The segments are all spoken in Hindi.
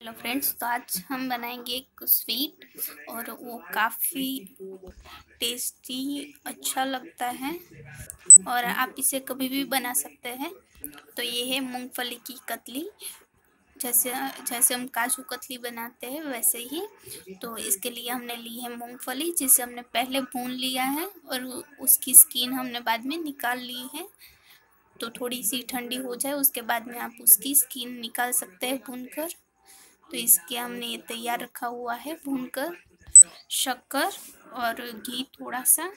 हेलो फ्रेंड्स तो आज हम बनाएँगे एक स्वीट और वो काफ़ी टेस्टी अच्छा लगता है और आप इसे कभी भी बना सकते हैं। तो ये है मूंगफली की कतली। जैसे जैसे हम काजू कतली बनाते हैं, वैसे ही। तो इसके लिए हमने ली है मूंगफली, जिसे हमने पहले भून लिया है और उसकी स्किन हमने बाद में निकाल ली है। तो थोड़ी सी ठंडी हो जाए, उसके बाद में आप उसकी स्किन निकाल सकते हैं भून कर तो इसके हमने ये तैयार रखा हुआ है भूनकर शक्कर और घी थोड़ा सा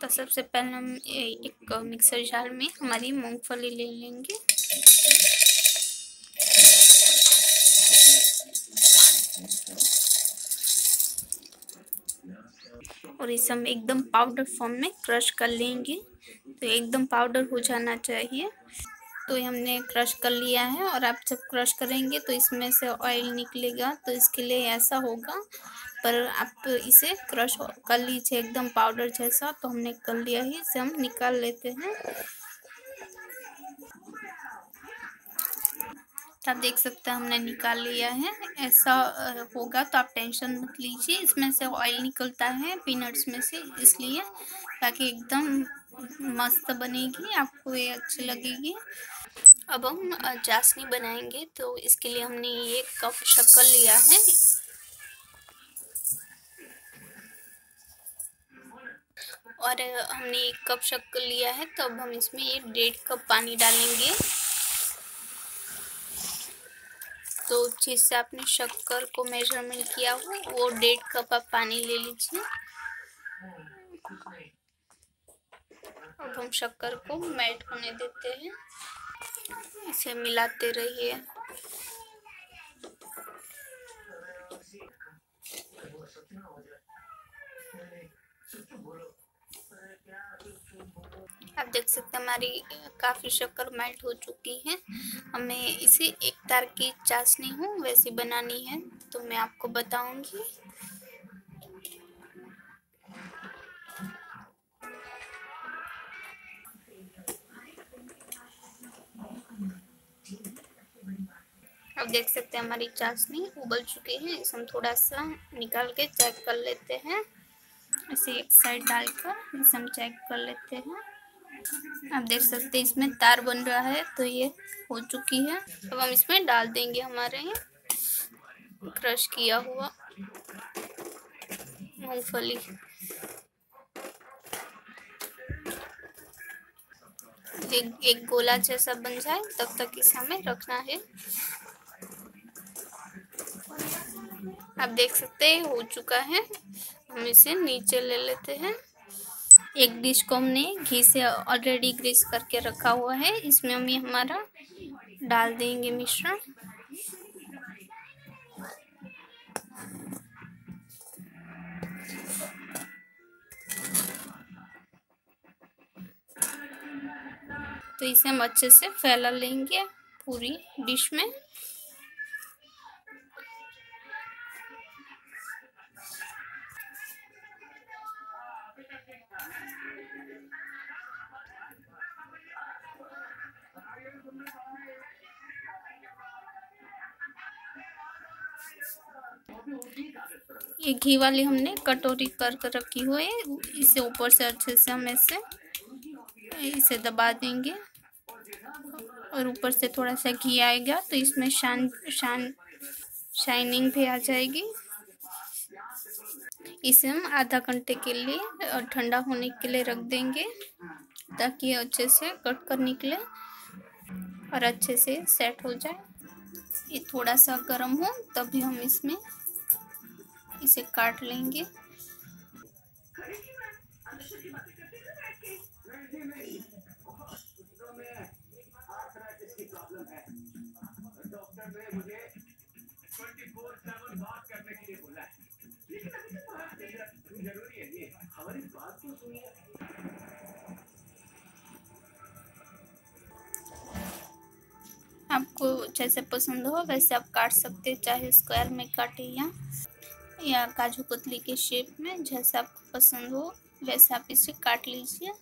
तो सबसे पहले हम एक मिक्सर जार में हमारी मूंगफली ले लेंगे। और इसे हम एकदम पाउडर फॉर्म में क्रश कर लेंगे। तो एकदम पाउडर हो जाना चाहिए। तो हमने क्रश कर लिया है और आप जब क्रश करेंगे तो इसमें से ऑयल निकलेगा तो इसके लिए ऐसा होगा। पर आप इसे क्रश कर लीजिए एकदम पाउडर जैसा तो हमने कर लिया ही, इसे हम निकाल लेते हैं। आप देख सकते हैं हमने निकाल लिया है, ऐसा होगा तो आप टेंशन मत लीजिए, इसमें से ऑयल निकलता है, पीनट्स में से, इसलिए, ताकि एकदम मस्त बनेगी, आपको ये अच्छी लगेगी। अब हम चाशनी बनाएँगे तो इसके लिए हमने ये कप शक्कर लिया है। और हमने एक कप शक्कर लिया है तो अब हम इसमें ये डेढ़ कप पानी डालेंगे। तो जिससे आपने शक्कर को मेज़रमेंट किया हो, वो डेढ़ कप आप पानी ले लीजिए। अब हम शक्कर को मेल्ट होने देते हैं। इसे मिलाते रहिए। आप देख सकते हैं, हमारी काफ़ी शक्कर मेल्ट हो चुकी है। हमें इसे एक तार की चाशनी हूँ, वैसी बनानी है तो मैं आपको बताऊँगी। अब देख सकते हैं हमारी चाशनी उबल चुकी है। इसे हम थोड़ा सा निकाल के चेक कर लेते हैं। इसे एक साइड डालकर इसे हम चेक कर लेते हैं। आप देख सकते हैं इसमें तार बन रहा है तो ये हो चुकी है। अब हम इसमें डाल देंगे हमारे ये क्रश किया हुआ मूंगफली। एक, एक गोला जैसा बन जाए तब तक इसे हमें रखना है। आप देख सकते हैं, हो चुका है। हम इसे नीचे ले लेते हैं। एक डिश को हमने घी से ऑलरेडी ग्रीस करके रखा हुआ है। इसमें हम ये हमारा डाल देंगे मिश्रण। तो इसे हम अच्छे से फैला लेंगे पूरी डिश में। ये घी वाली हमने कटोरी कर कर रखी हुई है। इसे ऊपर से अच्छे से हम ऐसे, इसे दबा देंगे। और ऊपर से थोड़ा सा घी आएगा तो इसमें शान शान, शाइनिंग भी आ जाएगी। इसे हम आधा घंटे के लिए ठंडा होने के लिए रख देंगे ताकि ये अच्छे से कट कर निकले और अच्छे से सेट हो जाए। ये थोड़ा सा गर्म हो तभी हम इसमें इसे काट लेंगे। आपको जैसे पसंद हो, वैसे आप काट सकते चाहे स्क्वायर में काटे या या काजू कतली के शेप में जैसा आपको पसंद हो, वैसे आप इसे काट लीजिए।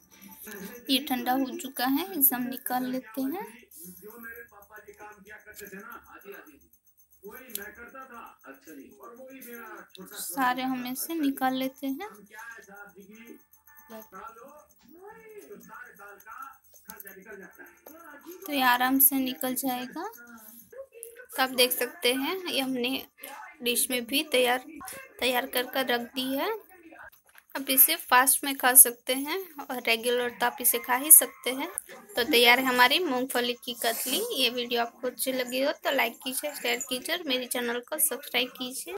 ये ठंडा हो चुका है, इसे हम निकाल लेते हैं। सारे हम इसे निकाल लेते हैं। तो ये आराम से निकल जाएगा। तो आप देख सकते हैं, ये हमने डिश में भी तैयार तैयार कर कर रख दी है। आप इसे फास्ट में खा सकते हैं और रेगुलर तो आप इसे खा ही सकते हैं। तो तैयार है हमारी मूंगफली की कतली। ये वीडियो आपको अच्छी लगी हो तो लाइक कीजिए, शेयर कीजिए और मेरे चैनल को सब्सक्राइब कीजिए।